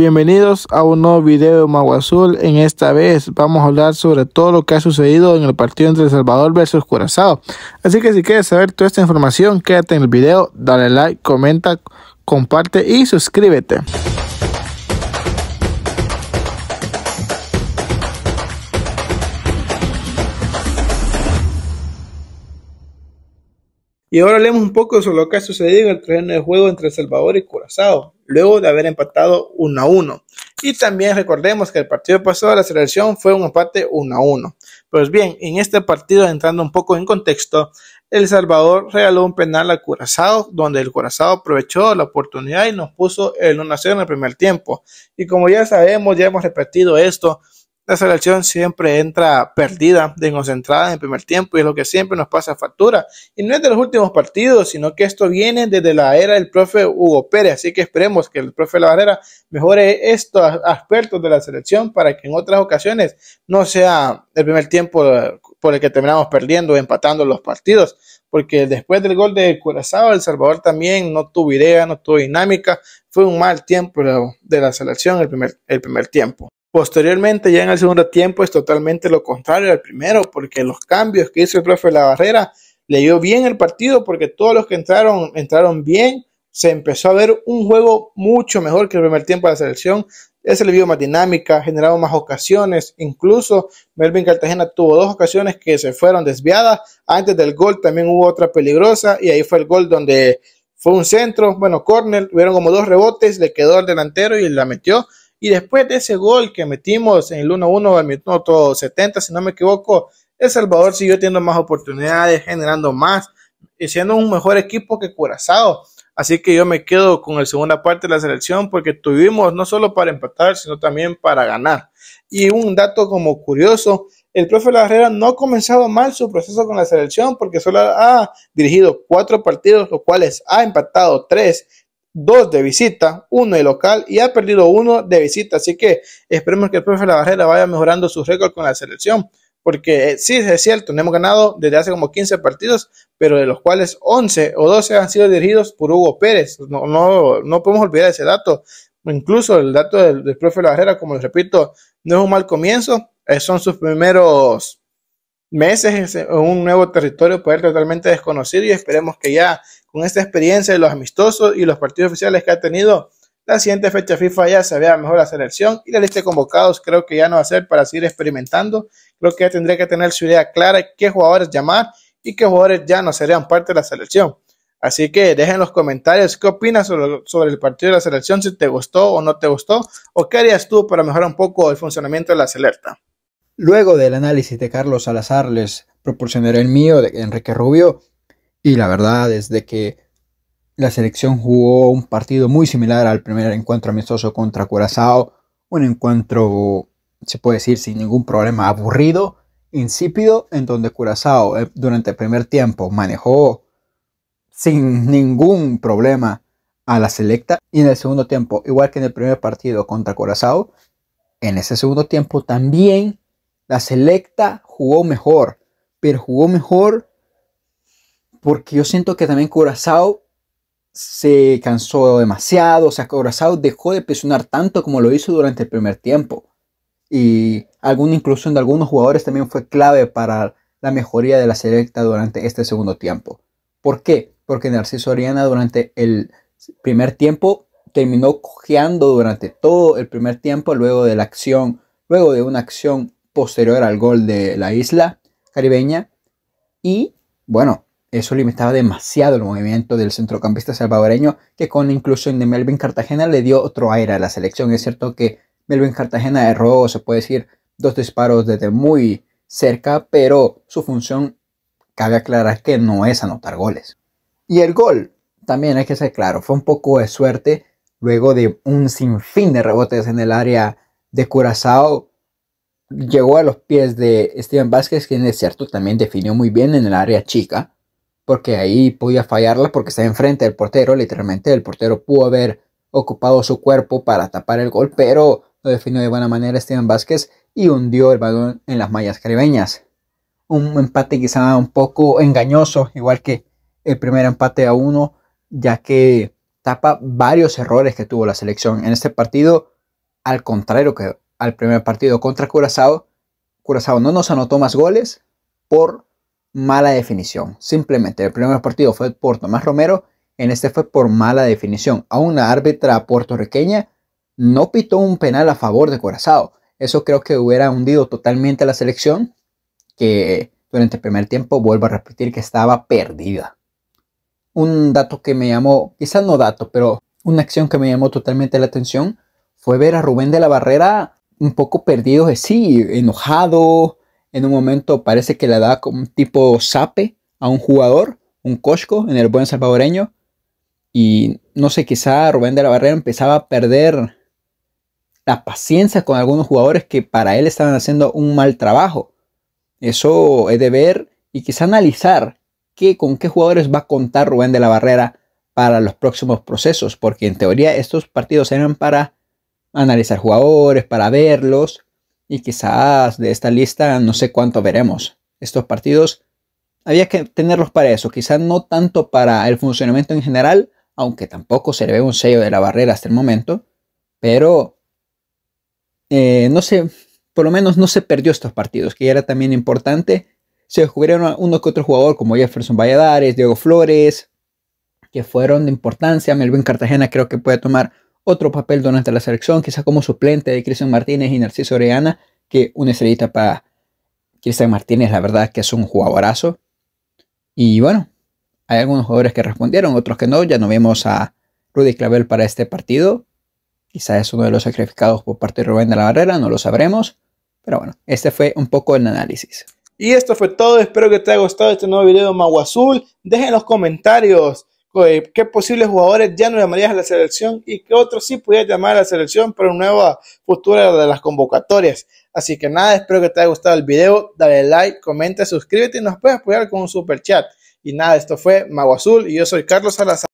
Bienvenidos a un nuevo video de Mago Azul. En esta vez vamos a hablar sobre todo lo que ha sucedido en el partido entre El Salvador versus Curazao. Así que si quieres saber toda esta información, quédate en el video, dale like, comenta, comparte y suscríbete. Y ahora hablemos un poco sobre lo que ha sucedido en el terreno de juego entre El Salvador y Curazao, luego de haber empatado 1 a 1. Y también recordemos que el partido pasado de la selección fue un empate 1 a 1. Pues bien, en este partido, entrando un poco en contexto, El Salvador regaló un penal a Curazao, donde el Curazao aprovechó la oportunidad y nos puso el 1 a 0 en el primer tiempo. Y como ya sabemos, ya hemos repetido esto, la selección siempre entra perdida, desconcentrada en el primer tiempo y es lo que siempre nos pasa factura. Y no es de los últimos partidos, sino que esto viene desde la era del profe Hugo Pérez. Así que esperemos que el profe La Barrera mejore estos aspectos de la selección para que en otras ocasiones no sea el primer tiempo por el que terminamos perdiendo o empatando los partidos. Porque después del gol de Curazao, El Salvador también no tuvo idea, no tuvo dinámica. Fue un mal tiempo de la selección el primer, el primer tiempo. Posteriormente, ya en el segundo tiempo, es totalmente lo contrario al primero, porque los cambios que hizo el profe La Barrera leyó bien el partido, porque todos los que entraron entraron bien. Se empezó a ver un juego mucho mejor que el primer tiempo de la selección. Ya se le vio más dinámica, generaron más ocasiones. Incluso Melvin Cartagena tuvo dos ocasiones que se fueron desviadas. Antes del gol también hubo otra peligrosa y ahí fue el gol donde fue un centro, bueno, córner, hubieron como dos rebotes, le quedó al delantero y la metió. Y después de ese gol que metimos en el 1-1 al minuto 70, si no me equivoco, El Salvador siguió teniendo más oportunidades, generando más y siendo un mejor equipo que Curazao. Así que yo me quedo con la segunda parte de la selección porque tuvimos no solo para empatar, sino también para ganar. Y un dato como curioso, el profe Larrera no ha comenzado mal su proceso con la selección porque solo ha dirigido cuatro partidos, los cuales ha empatado tres dos de visita, uno de local y ha perdido uno de visita. Así que esperemos que el profe La Barrera vaya mejorando su récord con la selección. Porque eh, sí, es cierto, hemos ganado desde hace como 15 partidos, pero de los cuales 11 o 12 han sido dirigidos por Hugo Pérez. No, no, no podemos olvidar ese dato. Incluso el dato del, del profe La Barrera, como les repito, no es un mal comienzo. Eh, son sus primeros meses en un nuevo territorio, poder totalmente desconocido y esperemos que ya con esta experiencia de los amistosos y los partidos oficiales que ha tenido, la siguiente fecha FIFA ya se vea mejor la selección y la lista de convocados creo que ya no va a ser para seguir experimentando, creo que ya tendría que tener su idea clara qué jugadores llamar y qué jugadores ya no serían parte de la selección. Así que dejen en los comentarios qué opinas sobre, sobre, el partido de la selección, si te gustó o no te gustó, o qué harías tú para mejorar un poco el funcionamiento de la selecta. Luego del análisis de Carlos Salazar les proporcionaré el mío de Enrique Rubio y la verdad es de que la selección jugó un partido muy similar al primer encuentro amistoso contra Curazao, un encuentro se puede decir sin ningún problema aburrido, insípido, en donde Curazao eh, durante el primer tiempo manejó sin ningún problema a la selecta. Y en el segundo tiempo, igual que en el primer partido contra Curazao, en ese segundo tiempo también la selecta jugó mejor, pero jugó mejor porque yo siento que también Curazao se cansó demasiado, o sea, Curazao dejó de presionar tanto como lo hizo durante el primer tiempo. Y alguna inclusión de algunos jugadores también fue clave para la mejoría de la selecta durante este segundo tiempo. ¿Por qué? Porque Narciso Oriana durante el primer tiempo terminó cojeando durante todo el primer tiempo luego de la acción, luego de una acción posterior al gol de la isla caribeña. Y bueno, eso limitaba demasiado el movimiento del centrocampista salvadoreño que con la inclusión de Melvin Cartagena le dio otro aire a la selección. Es cierto que Melvin Cartagena erró, se puede decir, dos disparos desde muy cerca, pero su función cabe aclarar que no es anotar goles. Y el gol, también hay que ser claro, fue un poco de suerte luego de un sinfín de rebotes en el área de Curazao llegó a los pies de Steven Vázquez, quien es cierto también definió muy bien en el área chica, porque ahí podía fallarla porque está enfrente del portero, literalmente el portero pudo haber ocupado su cuerpo para tapar el gol, pero lo definió de buena manera Steven Vázquez y hundió el balón en las mallas caribeñas. Un empate quizá un poco engañoso, igual que el primer empate a uno, ya que tapa varios errores que tuvo la selección. En este partido al contrario que al primer partido contra Curazao, Curazao no nos anotó más goles por mala definición. Simplemente el primer partido fue por Tomás Romero, en este fue por mala definición. Aún la árbitra puertorriqueña no pitó un penal a favor de Curazao. Eso creo que hubiera hundido totalmente a la selección, que durante el primer tiempo, vuelvo a repetir, que estaba perdida. Un dato que me llamó, quizás no dato, pero una acción que me llamó totalmente la atención fue ver a Rubén de la Barrera un poco perdido, sí, enojado. En un momento parece que le da como un tipo sape a un jugador, un cosco en el buen salvadoreño. Y no sé, quizá Rubén de la Barrera empezaba a perder la paciencia con algunos jugadores que para él estaban haciendo un mal trabajo. Eso es de ver y quizá analizar qué, con qué jugadores va a contar Rubén de la Barrera para los próximos procesos, porque en teoría estos partidos eran para analizar jugadores, para verlos, y quizás de esta lista no sé cuánto veremos. Estos partidos había que tenerlos para eso, quizás no tanto para el funcionamiento en general, aunque tampoco se le ve un sello de la barrera hasta el momento, pero eh, no sé, por lo menos no se perdió estos partidos, que era también importante. Se descubrieron uno que otro jugador como Jefferson Valladares, Diego Flores, que fueron de importancia. Melvin Cartagena creo que puede tomar otro papel durante la selección, quizá como suplente de Cristian Martínez y Narciso Orellana, que una estrellita para Cristian Martínez, la verdad que es un jugadorazo. Y bueno, hay algunos jugadores que respondieron, otros que no. Ya no vemos a Rudy Clavel para este partido. Quizá es uno de los sacrificados por parte de Rubén de la Barrera, no lo sabremos. Pero bueno, este fue un poco el análisis. Y esto fue todo. Espero que te haya gustado este nuevo video de Mago Azul. Dejen en los comentarios qué posibles jugadores ya no llamarías a la selección y qué otros sí pudieras llamar a la selección para una nueva futura de las convocatorias. Así que nada, espero que te haya gustado el video. Dale like, comenta, suscríbete y nos puedes apoyar con un super chat. Y nada, esto fue Mago Azul y yo soy Carlos Salazar.